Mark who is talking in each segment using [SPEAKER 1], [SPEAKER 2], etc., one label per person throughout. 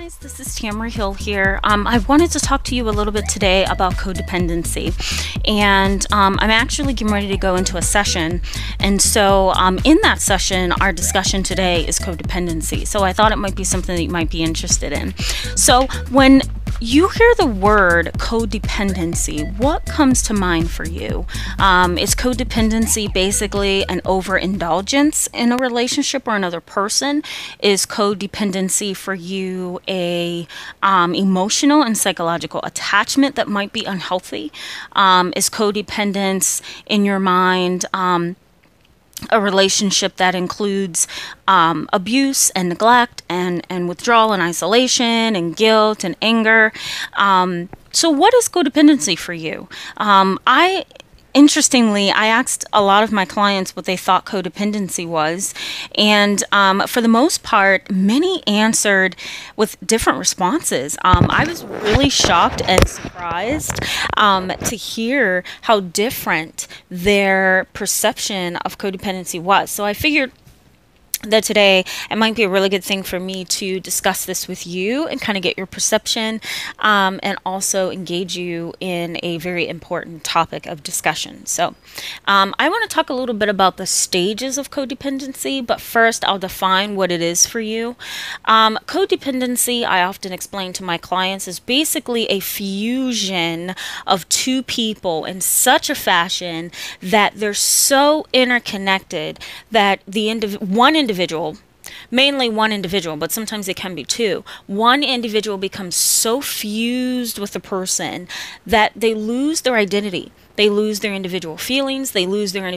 [SPEAKER 1] guys, this is Tamara Hill here. Um, I wanted to talk to you a little bit today about codependency, and um, I'm actually getting ready to go into a session. And so, um, in that session, our discussion today is codependency. So, I thought it might be something that you might be interested in. So, when you hear the word codependency, what comes to mind for you? Um, is codependency basically an overindulgence in a relationship or another person? Is codependency for you a um, emotional and psychological attachment that might be unhealthy? Um, is codependence in your mind? Um, a relationship that includes um, abuse and neglect and, and withdrawal and isolation and guilt and anger. Um, so, what is codependency for you? Um, I interestingly, I asked a lot of my clients what they thought codependency was. And um, for the most part, many answered with different responses. Um, I was really shocked and surprised um, to hear how different their perception of codependency was. So I figured that today it might be a really good thing for me to discuss this with you and kind of get your perception um, and also engage you in a very important topic of discussion. So, um, I want to talk a little bit about the stages of codependency, but first I'll define what it is for you. Um, codependency, I often explain to my clients, is basically a fusion of two people in such a fashion that they're so interconnected that the indiv- one individual individual mainly one individual, but sometimes it can be two. One individual becomes so fused with the person that they lose their identity. They lose their individual feelings. They lose their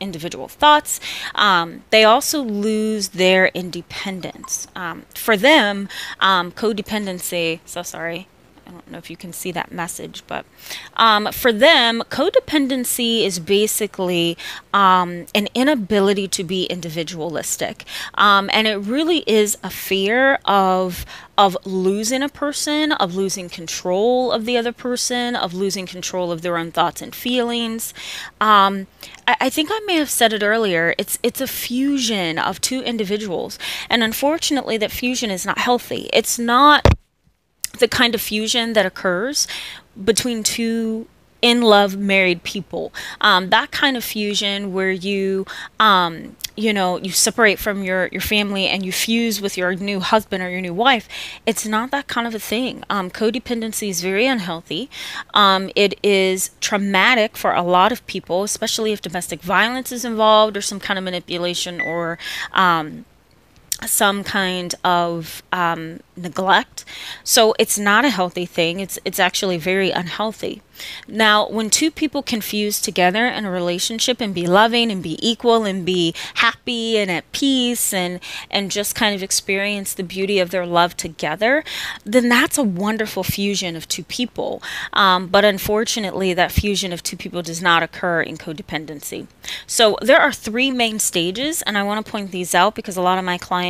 [SPEAKER 1] individual thoughts. Um, they also lose their independence. Um, for them, um, codependency, so sorry, I don't know if you can see that message, but um, for them, codependency is basically um, an inability to be individualistic, um, and it really is a fear of of losing a person, of losing control of the other person, of losing control of their own thoughts and feelings. Um, I, I think I may have said it earlier. It's it's a fusion of two individuals, and unfortunately, that fusion is not healthy. It's not the kind of fusion that occurs between two in love married people. Um, that kind of fusion where you um, you know you separate from your your family and you fuse with your new husband or your new wife it's not that kind of a thing. Um, codependency is very unhealthy. Um, it is traumatic for a lot of people especially if domestic violence is involved or some kind of manipulation or um, some kind of um, neglect. So it's not a healthy thing. It's it's actually very unhealthy. Now, when two people can fuse together in a relationship and be loving and be equal and be happy and at peace and and just kind of experience the beauty of their love together, then that's a wonderful fusion of two people. Um, but unfortunately, that fusion of two people does not occur in codependency. So there are three main stages, and I want to point these out because a lot of my clients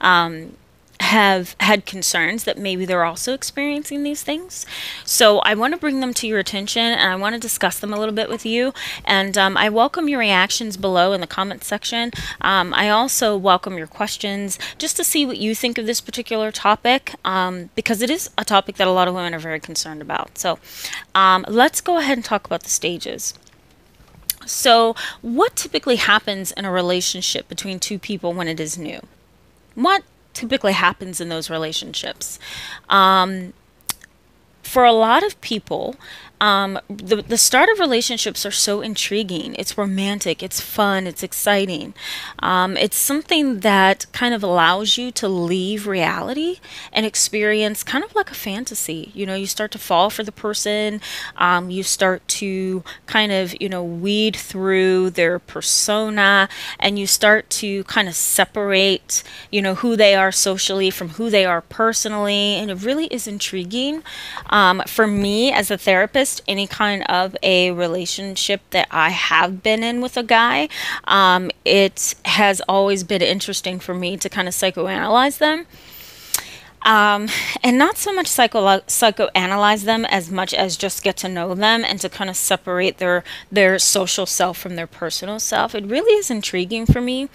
[SPEAKER 1] um, have had concerns that maybe they're also experiencing these things. So I want to bring them to your attention and I want to discuss them a little bit with you. And um, I welcome your reactions below in the comments section. Um, I also welcome your questions just to see what you think of this particular topic um, because it is a topic that a lot of women are very concerned about. So um, let's go ahead and talk about the stages. So, what typically happens in a relationship between two people when it is new? What typically happens in those relationships. Um, for a lot of people, um, the, the start of relationships are so intriguing. It's romantic, it's fun, it's exciting. Um, it's something that kind of allows you to leave reality and experience kind of like a fantasy. You know, you start to fall for the person, um, you start to kind of, you know, weed through their persona, and you start to kind of separate, you know, who they are socially from who they are personally. And it really is intriguing. Um, for me as a therapist, any kind of a relationship that I have been in with a guy, um, it has always been interesting for me to kind of psychoanalyze them. Um, and not so much psycho psychoanalyze them as much as just get to know them and to kind of separate their their social self from their personal self. It really is intriguing for me.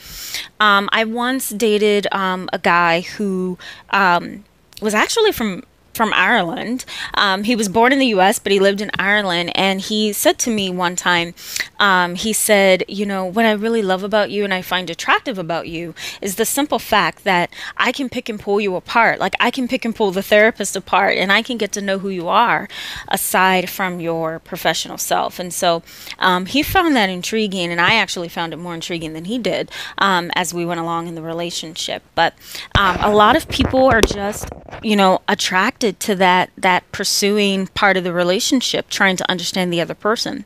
[SPEAKER 1] Um, I once dated um, a guy who um, was actually from from Ireland. Um, he was born in the US, but he lived in Ireland. And he said to me one time, um, he said, You know, what I really love about you and I find attractive about you is the simple fact that I can pick and pull you apart. Like I can pick and pull the therapist apart and I can get to know who you are aside from your professional self. And so um, he found that intriguing. And I actually found it more intriguing than he did um, as we went along in the relationship. But um, a lot of people are just, you know, attracted to that that pursuing part of the relationship, trying to understand the other person.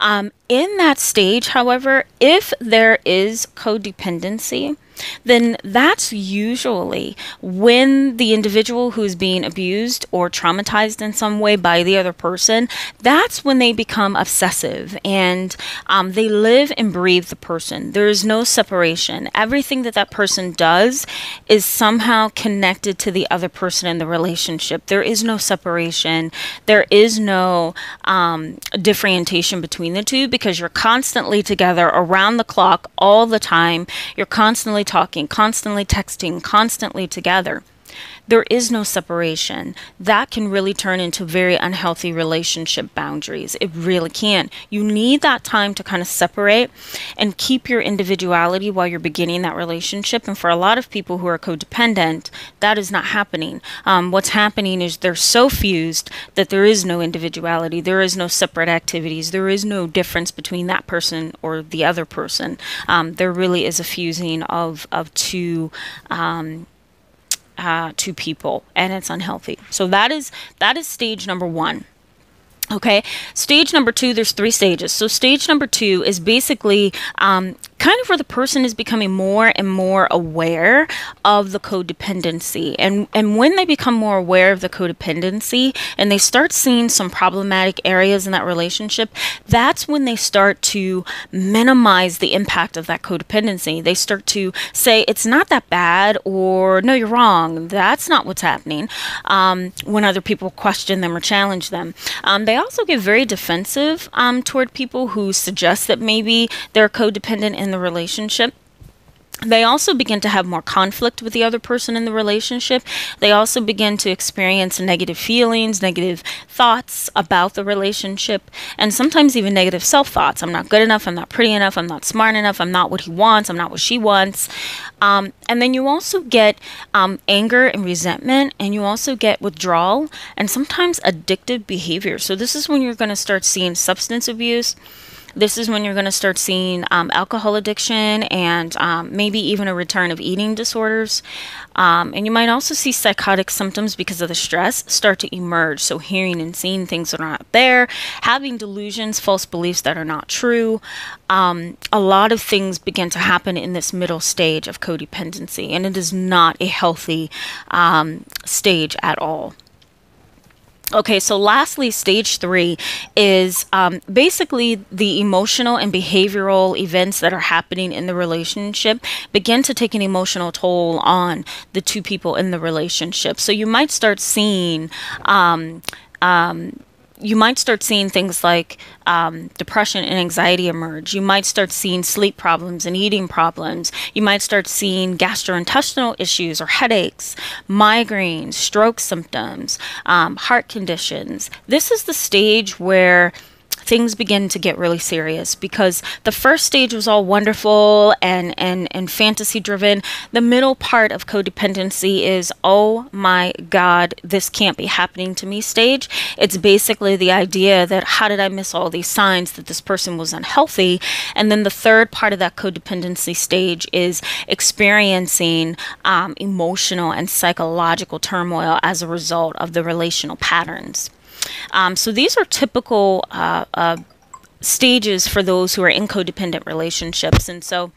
[SPEAKER 1] Um, in that stage, however, if there is codependency, then that's usually when the individual who's being abused or traumatized in some way by the other person, that's when they become obsessive and um, they live and breathe the person. There is no separation. Everything that that person does is somehow connected to the other person in the relationship. There is no separation. There is no um, differentiation between the two because you're constantly together around the clock all the time. You're constantly talking, constantly texting, constantly together there is no separation. That can really turn into very unhealthy relationship boundaries. It really can. You need that time to kind of separate and keep your individuality while you're beginning that relationship. And for a lot of people who are codependent, that is not happening. Um, what's happening is they're so fused that there is no individuality, there is no separate activities, there is no difference between that person or the other person. Um, there really is a fusing of, of two. Um, uh, to people and it's unhealthy so that is that is stage number one Okay, stage number two, there's three stages. So, stage number two is basically um, kind of where the person is becoming more and more aware of the codependency. And, and when they become more aware of the codependency and they start seeing some problematic areas in that relationship, that's when they start to minimize the impact of that codependency. They start to say, it's not that bad, or no, you're wrong. That's not what's happening um, when other people question them or challenge them. Um, they also get very defensive um, toward people who suggest that maybe they're codependent in the relationship they also begin to have more conflict with the other person in the relationship. They also begin to experience negative feelings, negative thoughts about the relationship, and sometimes even negative self thoughts. I'm not good enough. I'm not pretty enough. I'm not smart enough. I'm not what he wants. I'm not what she wants. Um, and then you also get um, anger and resentment, and you also get withdrawal and sometimes addictive behavior. So, this is when you're going to start seeing substance abuse this is when you're going to start seeing um, alcohol addiction and um, maybe even a return of eating disorders. Um, and you might also see psychotic symptoms because of the stress start to emerge. So, hearing and seeing things that are not there, having delusions, false beliefs that are not true. Um, a lot of things begin to happen in this middle stage of codependency, and it is not a healthy um, stage at all. Okay, so lastly, stage three is um, basically the emotional and behavioral events that are happening in the relationship begin to take an emotional toll on the two people in the relationship. So you might start seeing um, um, you might start seeing things like um, depression and anxiety emerge. You might start seeing sleep problems and eating problems. You might start seeing gastrointestinal issues or headaches, migraines, stroke symptoms, um, heart conditions. This is the stage where things begin to get really serious because the first stage was all wonderful and and and fantasy driven the middle part of codependency is oh my god this can't be happening to me stage. It's basically the idea that how did i miss all these signs that this person was unhealthy? And then the third part of that codependency stage is experiencing um, emotional and psychological turmoil as a result of the relational patterns um, so these are typical uh, uh, stages for those who are in codependent relationships. And so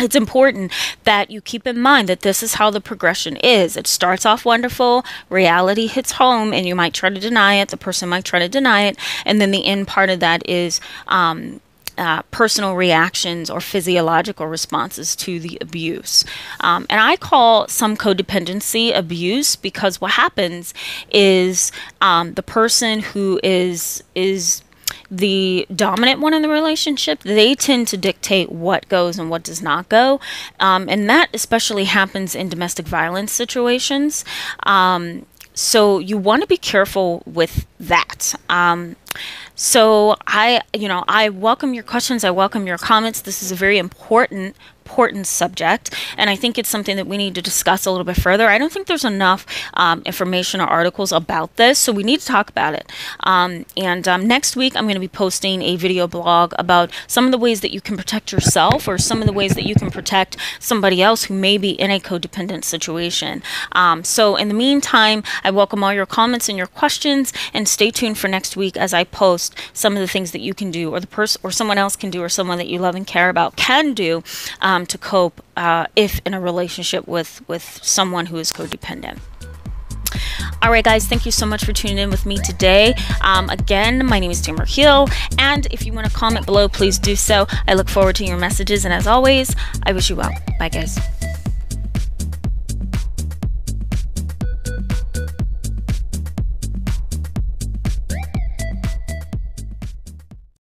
[SPEAKER 1] it's important that you keep in mind that this is how the progression is. It starts off wonderful, reality hits home, and you might try to deny it. The person might try to deny it. And then the end part of that is um, uh, personal reactions or physiological responses to the abuse. Um, and I call some codependency abuse because what happens is um, the person who is is the dominant one in the relationship, they tend to dictate what goes and what does not go. Um, and that especially happens in domestic violence situations. Um, so you want to be careful with that. So I, you know, I welcome your questions. I welcome your comments. This is a very important important subject, and I think it's something that we need to discuss a little bit further. I don't think there's enough um, information or articles about this, so we need to talk about it. Um, and um, next week, I'm going to be posting a video blog about some of the ways that you can protect yourself or some of the ways that you can protect somebody else who may be in a codependent situation. Um, so, in the meantime, I welcome all your comments and your questions, and stay tuned for next week as I post some of the things that you can do, or the person, or someone else can do, or someone that you love and care about can do to cope uh, if in a relationship with with someone who is codependent. All right, guys, thank you so much for tuning in with me today. Um, again, my name is Tamara Hill, and if you want to comment below, please do so. I look forward to your messages, and as always, I wish you well. Bye, guys.